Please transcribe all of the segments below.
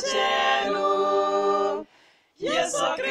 celu. Yes, okay.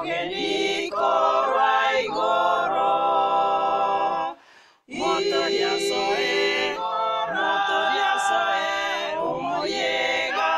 ogeniko motoria soe eh. motoria soe eh. umoyega